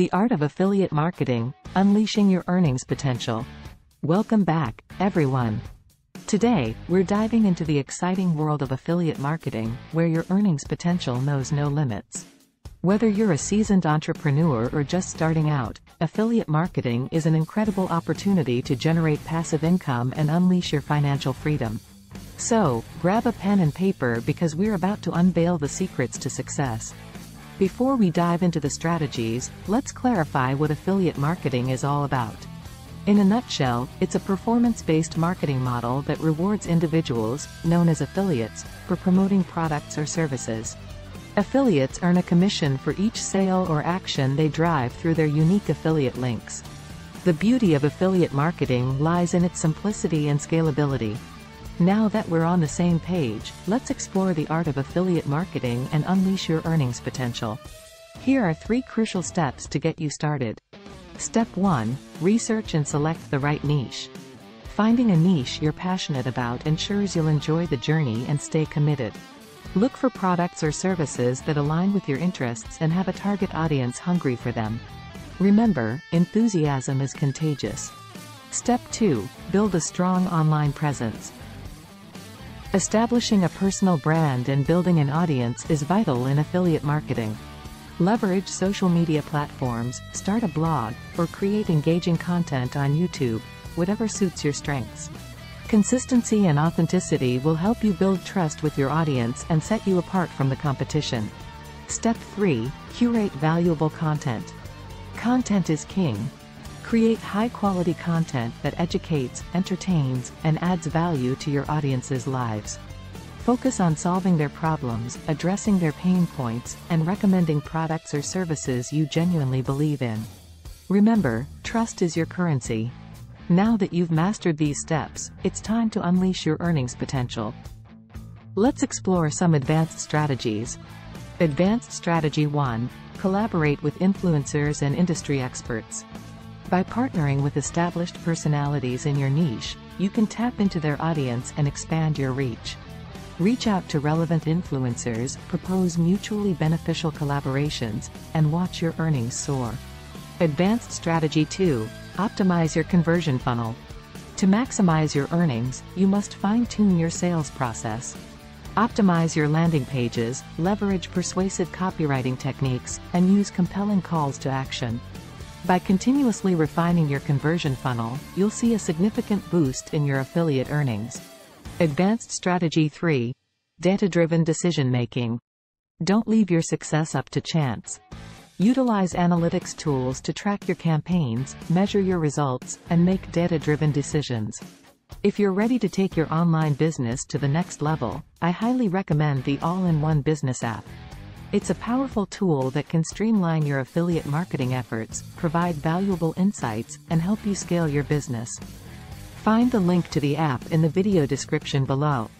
The Art of Affiliate Marketing, Unleashing Your Earnings Potential. Welcome back, everyone. Today, we're diving into the exciting world of affiliate marketing, where your earnings potential knows no limits. Whether you're a seasoned entrepreneur or just starting out, affiliate marketing is an incredible opportunity to generate passive income and unleash your financial freedom. So, grab a pen and paper because we're about to unveil the secrets to success. Before we dive into the strategies, let's clarify what affiliate marketing is all about. In a nutshell, it's a performance-based marketing model that rewards individuals, known as affiliates, for promoting products or services. Affiliates earn a commission for each sale or action they drive through their unique affiliate links. The beauty of affiliate marketing lies in its simplicity and scalability. Now that we're on the same page, let's explore the art of affiliate marketing and unleash your earnings potential. Here are three crucial steps to get you started. Step 1. Research and select the right niche. Finding a niche you're passionate about ensures you'll enjoy the journey and stay committed. Look for products or services that align with your interests and have a target audience hungry for them. Remember, enthusiasm is contagious. Step 2. Build a strong online presence. Establishing a personal brand and building an audience is vital in affiliate marketing. Leverage social media platforms, start a blog, or create engaging content on YouTube, whatever suits your strengths. Consistency and authenticity will help you build trust with your audience and set you apart from the competition. Step 3. Curate valuable content. Content is king. Create high-quality content that educates, entertains, and adds value to your audience's lives. Focus on solving their problems, addressing their pain points, and recommending products or services you genuinely believe in. Remember, trust is your currency. Now that you've mastered these steps, it's time to unleash your earnings potential. Let's explore some advanced strategies. Advanced Strategy 1. Collaborate with influencers and industry experts. By partnering with established personalities in your niche, you can tap into their audience and expand your reach. Reach out to relevant influencers, propose mutually beneficial collaborations, and watch your earnings soar. Advanced Strategy 2. Optimize your conversion funnel. To maximize your earnings, you must fine-tune your sales process. Optimize your landing pages, leverage persuasive copywriting techniques, and use compelling calls to action. By continuously refining your conversion funnel, you'll see a significant boost in your affiliate earnings. Advanced Strategy 3. Data-driven decision-making. Don't leave your success up to chance. Utilize analytics tools to track your campaigns, measure your results, and make data-driven decisions. If you're ready to take your online business to the next level, I highly recommend the All-in-One Business app. It's a powerful tool that can streamline your affiliate marketing efforts, provide valuable insights, and help you scale your business. Find the link to the app in the video description below.